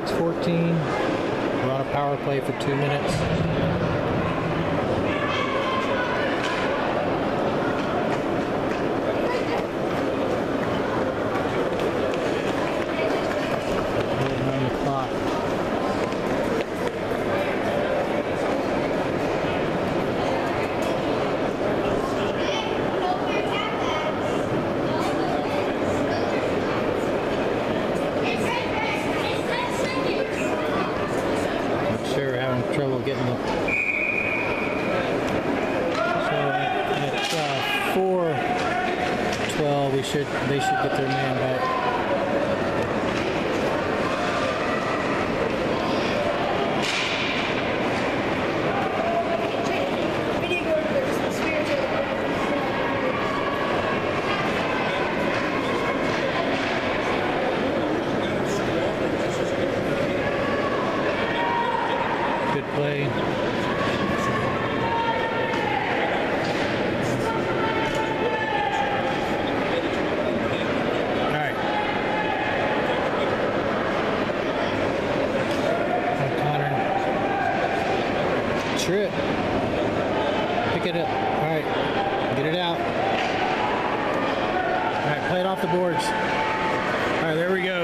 614. We're on a power play for two minutes. Waiting on the clock. Sure, we're having trouble getting. So at uh, four twelve, we should they should get their man back. Play. Trip. Pick it up. All right. Get it out. All right. Play it off the boards. All right. There we go.